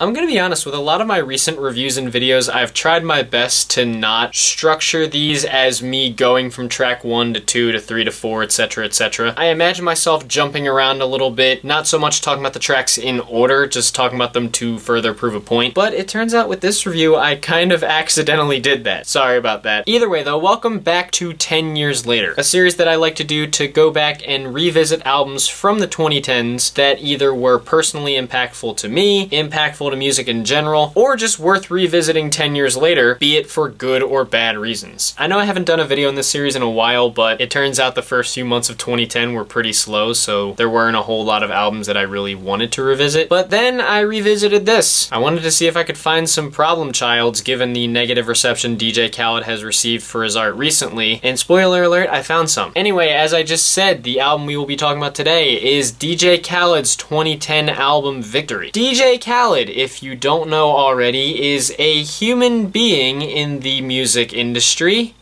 I'm gonna be honest, with a lot of my recent reviews and videos, I've tried my best to not structure these as me going from track 1 to 2 to 3 to 4, etc, etc. I imagine myself jumping around a little bit, not so much talking about the tracks in order, just talking about them to further prove a point, but it turns out with this review, I kind of accidentally did that. Sorry about that. Either way though, welcome back to 10 Years Later, a series that I like to do to go back and revisit albums from the 2010s that either were personally impactful to me, impactful to music in general, or just worth revisiting 10 years later, be it for good or bad reasons. I know I haven't done a video in this series in a while, but it turns out the first few months of 2010 were pretty slow, so there weren't a whole lot of albums that I really wanted to revisit. But then I revisited this. I wanted to see if I could find some problem childs given the negative reception DJ Khaled has received for his art recently, and spoiler alert, I found some. Anyway, as I just said, the album we will be talking about today is DJ Khaled's 2010 album Victory. DJ Khaled, if you don't know already, is a human being in the music industry.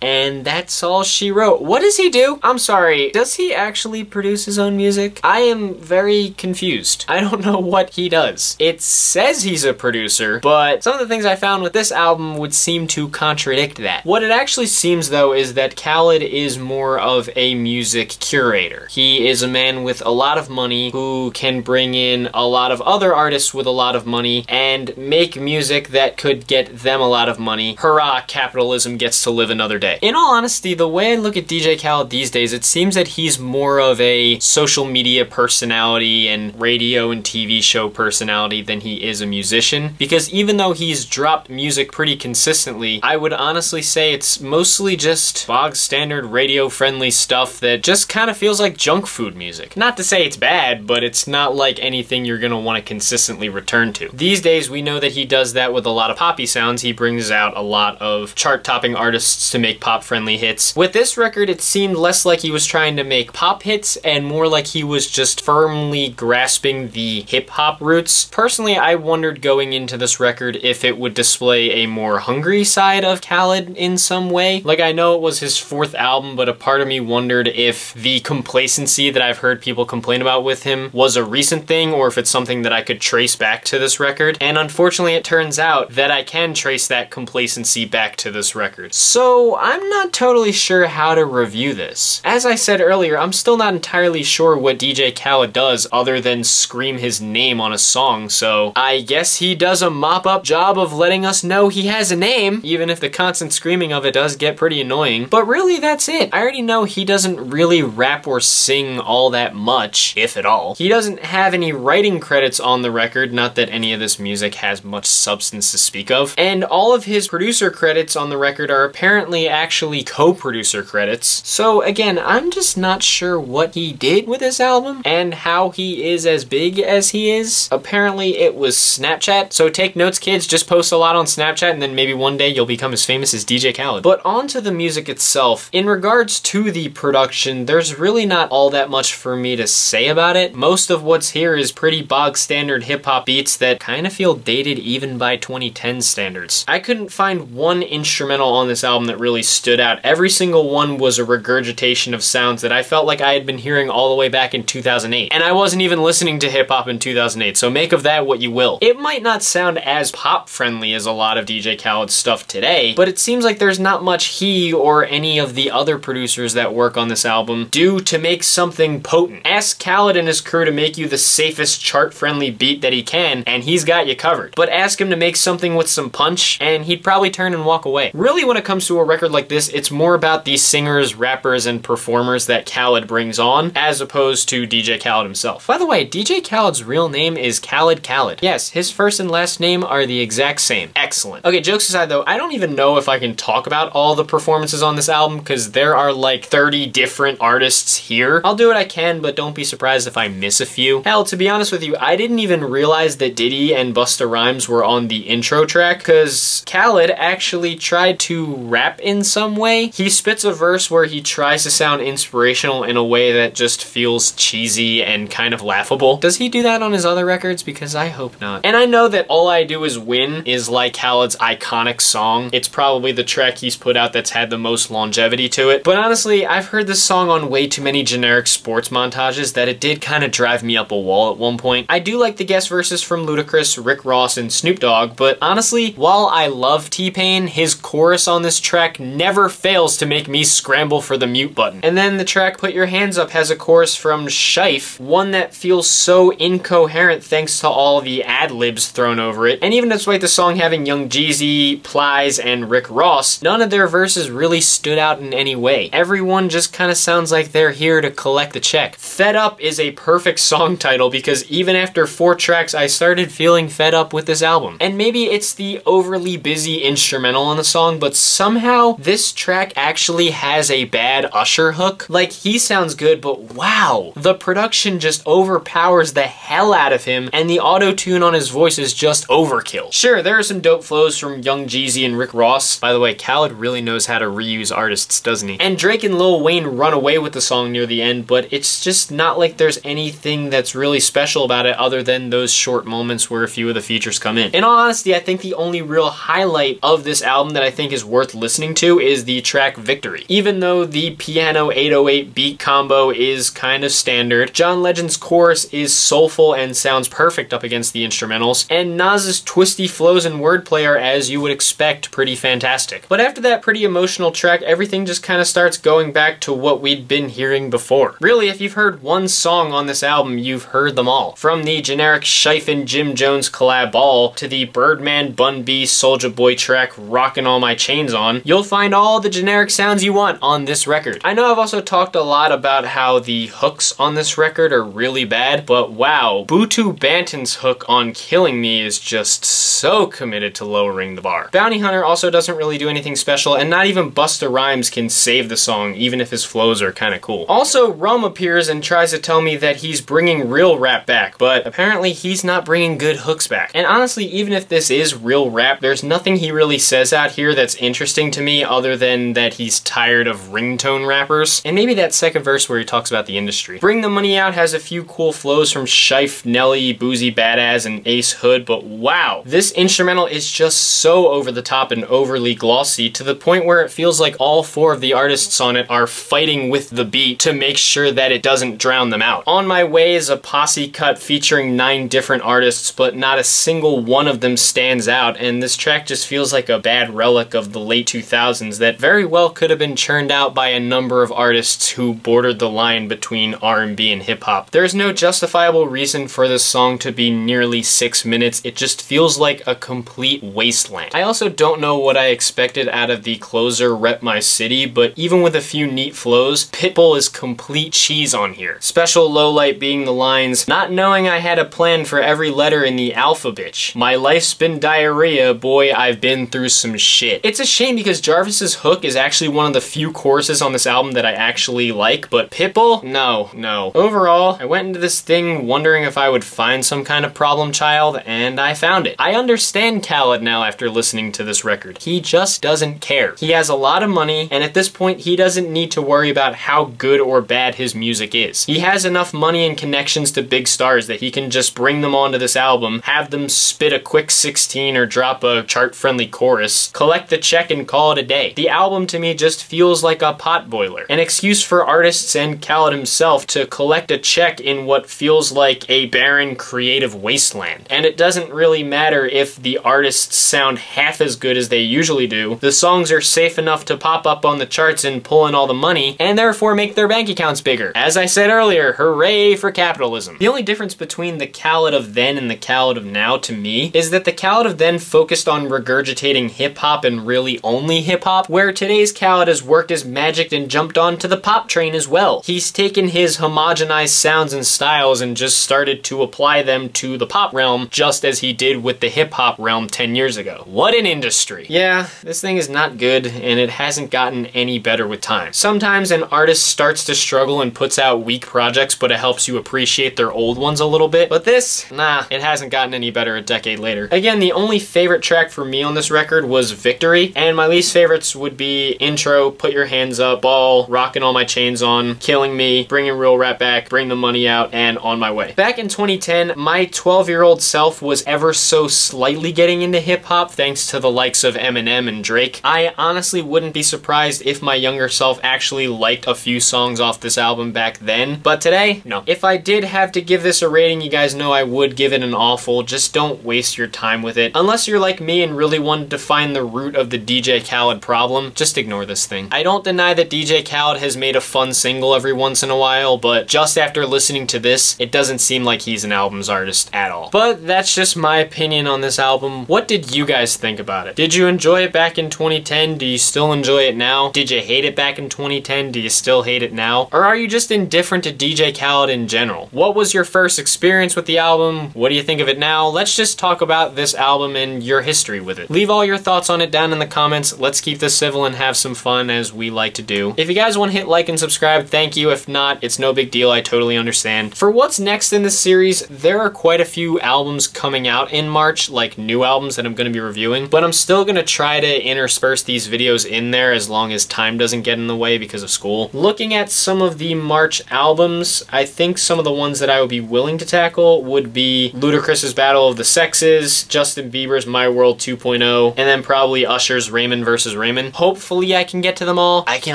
And that's all she wrote. What does he do? I'm sorry, does he actually produce his own music? I am very confused. I don't know what he does. It says he's a producer, but some of the things I found with this album would seem to contradict that. What it actually seems though is that Khaled is more of a music curator. He is a man with a lot of money who can bring in a lot of other artists with a lot of money and make music that could get them a lot of money. Hurrah, capitalism gets to live another day In all honesty, the way I look at DJ Khaled these days, it seems that he's more of a social media personality and radio and TV show personality than he is a musician. Because even though he's dropped music pretty consistently, I would honestly say it's mostly just bog standard radio friendly stuff that just kind of feels like junk food music. Not to say it's bad, but it's not like anything you're gonna want to consistently return to. These days, we know that he does that with a lot of poppy sounds. He brings out a lot of chart topping artists to make make pop friendly hits. With this record, it seemed less like he was trying to make pop hits and more like he was just firmly grasping the hip hop roots. Personally, I wondered going into this record if it would display a more hungry side of Khaled in some way. Like, I know it was his fourth album, but a part of me wondered if the complacency that I've heard people complain about with him was a recent thing or if it's something that I could trace back to this record. And unfortunately, it turns out that I can trace that complacency back to this record. So, I'm not totally sure how to review this. As I said earlier, I'm still not entirely sure what DJ Khaled does other than scream his name on a song, so I guess he does a mop-up job of letting us know he has a name, even if the constant screaming of it does get pretty annoying. But really, that's it. I already know he doesn't really rap or sing all that much, if at all. He doesn't have any writing credits on the record, not that any of this music has much substance to speak of, and all of his producer credits on the record are apparently actually co-producer credits. So again, I'm just not sure what he did with this album and how he is as big as he is. Apparently it was Snapchat, so take notes kids, just post a lot on Snapchat and then maybe one day you'll become as famous as DJ Khaled. But on to the music itself, in regards to the production, there's really not all that much for me to say about it. Most of what's here is pretty bog standard hip hop beats that kind of feel dated even by 2010 standards. I couldn't find one instrumental on this album that really stood out. Every single one was a regurgitation of sounds that I felt like I had been hearing all the way back in 2008. And I wasn't even listening to hip hop in 2008, so make of that what you will. It might not sound as pop friendly as a lot of DJ Khaled's stuff today, but it seems like there's not much he or any of the other producers that work on this album do to make something potent. Ask Khaled and his crew to make you the safest chart friendly beat that he can, and he's got you covered. But ask him to make something with some punch, and he'd probably turn and walk away. Really, when it comes to a record like this, it's more about the singers, rappers, and performers that Khaled brings on, as opposed to DJ Khaled himself. By the way, DJ Khaled's real name is Khaled Khaled. Yes, his first and last name are the exact same. Excellent. Okay, jokes aside though, I don't even know if I can talk about all the performances on this album, because there are like 30 different artists here. I'll do what I can, but don't be surprised if I miss a few. Hell, to be honest with you, I didn't even realize that Diddy and Busta Rhymes were on the intro track, because Khaled actually tried to rap in some way. He spits a verse where he tries to sound inspirational in a way that just feels cheesy and kind of laughable. Does he do that on his other records? Because I hope not. And I know that All I Do Is Win is like Khaled's iconic song. It's probably the track he's put out that's had the most longevity to it. But honestly, I've heard this song on way too many generic sports montages that it did kind of drive me up a wall at one point. I do like the guest verses from Ludacris, Rick Ross, and Snoop Dogg, but honestly, while I love T-Pain, his chorus on this track never fails to make me scramble for the mute button. And then the track Put Your Hands Up has a chorus from Schife, one that feels so incoherent thanks to all the ad-libs thrown over it. And even despite the song having Young Jeezy, Plies, and Rick Ross, none of their verses really stood out in any way. Everyone just kind of sounds like they're here to collect the check. Fed Up is a perfect song title because even after four tracks, I started feeling fed up with this album. And maybe it's the overly busy instrumental on the song, but somehow this track actually has a bad Usher hook. Like, he sounds good, but wow, the production just overpowers the hell out of him, and the auto-tune on his voice is just overkill. Sure, there are some dope flows from Young Jeezy and Rick Ross. By the way, Khaled really knows how to reuse artists, doesn't he? And Drake and Lil Wayne run away with the song near the end, but it's just not like there's anything that's really special about it other than those short moments where a few of the features come in. In all honesty, I think the only real highlight of this album that I think is worth listening to is the track Victory. Even though the piano 808 beat combo is kind of standard, John Legend's chorus is soulful and sounds perfect up against the instrumentals, and Nas's twisty flows and wordplay are, as you would expect, pretty fantastic. But after that pretty emotional track, everything just kind of starts going back to what we'd been hearing before. Really, if you've heard one song on this album, you've heard them all. From the generic Schife and Jim Jones collab Ball to the Birdman Bun B Soulja Boy track Rockin' All My Chains On, you'll find all the generic sounds you want on this record. I know I've also talked a lot about how the hooks on this record are really bad, but wow, Buju Banton's hook on Killing Me is just so committed to lowering the bar. Bounty Hunter also doesn't really do anything special, and not even Busta Rhymes can save the song, even if his flows are kinda cool. Also, Rum appears and tries to tell me that he's bringing real rap back, but apparently he's not bringing good hooks back. And honestly, even if this is real rap, there's nothing he really says out here that's interesting to me other than that he's tired of ringtone rappers. And maybe that second verse where he talks about the industry. Bring the Money Out has a few cool flows from Schife, Nelly, Boosie Badazz, and Ace Hood, but wow, this instrumental is just so over the top and overly glossy to the point where it feels like all four of the artists on it are fighting with the beat to make sure that it doesn't drown them out. On My Way is a posse cut featuring nine different artists, but not a single one of them stands out, and this track just feels like a bad relic of the late 2000s that very well could have been churned out by a number of artists who bordered the line between R&B and hip-hop. There's no justifiable reason for this song to be nearly six minutes, it just feels like a complete wasteland. I also don't know what I expected out of the closer Rep My City, but even with a few neat flows, Pitbull is complete cheese on here. Special lowlight being the lines, not knowing I had a plan for every letter in the alphabet. My life's been diarrhea, boy, I've been through some shit. It's a shame because Jarvis's hook is actually one of the few choruses on this album that I actually like, but Pitbull? No, no. Overall, I went into this thing wondering if I would find some kind of problem child, and I found it. I understand Khaled now after listening to this record. He just doesn't care. He has a lot of money, and at this point, he doesn't need to worry about how good or bad his music is. He has enough money and connections to big stars that he can just bring them onto this album, have them spit a quick 16 or drop a chart-friendly chorus, collect the check and call it a day. The album to me just feels like a potboiler. An excuse for artists and Khaled himself to collect a check in what feels like a barren creative wasteland. And it doesn't really matter if the artists sound half as good as they usually do. The songs are safe enough to pop up on the charts and pull in all the money, and therefore make their bank accounts bigger. As I said earlier, hooray for capitalism. The only difference between the Khaled of then and the Khaled of now to me is that the Khaled of then focused on regurgitating hip hop and really only hip hop, where today's Khaled has worked his magic and jumped onto the pop train as well. He's taken his homogenized sounds and styles and just started to apply them to the pop realm just as he did with the hip hop realm 10 years ago. What an industry. Yeah, this thing is not good and it hasn't gotten any better with time. Sometimes an artist starts to struggle and puts out weak projects but it helps you appreciate their old ones a little bit, but this, nah, it hasn't gotten any better a decade later. Again, the only favorite track for me on this record was Victory, and my least favorite favorites would be Intro, Put Your Hands Up, Ball, rocking All My Chains On, Killing Me, Bringing Real Rap Back, Bring the Money Out, and On My Way. Back in 2010, my 12-year-old self was ever so slightly getting into hip-hop thanks to the likes of Eminem and Drake. I honestly wouldn't be surprised if my younger self actually liked a few songs off this album back then, but today, no. If I did have to give this a rating, you guys know I would give it an awful. Just don't waste your time with it. Unless you're like me and really wanted to find the root of the DJ Khaled problem, just ignore this thing. I don't deny that DJ Khaled has made a fun single every once in a while, but just after listening to this, it doesn't seem like he's an albums artist at all. But that's just my opinion on this album. What did you guys think about it? Did you enjoy it back in 2010? Do you still enjoy it now? Did you hate it back in 2010? Do you still hate it now? Or are you just indifferent to DJ Khaled in general? What was your first experience with the album? What do you think of it now? Let's just talk about this album and your history with it. Leave all your thoughts on it down in the comments. Let's keep this civil and have some fun as we like to do. If you guys want to hit like and subscribe, thank you. If not, it's no big deal. I totally understand. For what's next in this series, there are quite a few albums coming out in March, like new albums that I'm going to be reviewing, but I'm still going to try to intersperse these videos in there as long as time doesn't get in the way because of school. Looking at some of the March albums, I think some of the ones that I would be willing to tackle would be Ludacris's Battle of the Sexes, Justin Bieber's My World 2.0, and then probably Usher's Raymond Raymond. Hopefully I can get to them all. I can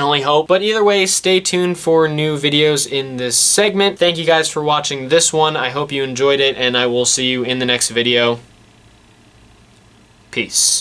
only hope. But either way, stay tuned for new videos in this segment. Thank you guys for watching this one. I hope you enjoyed it, and I will see you in the next video. Peace.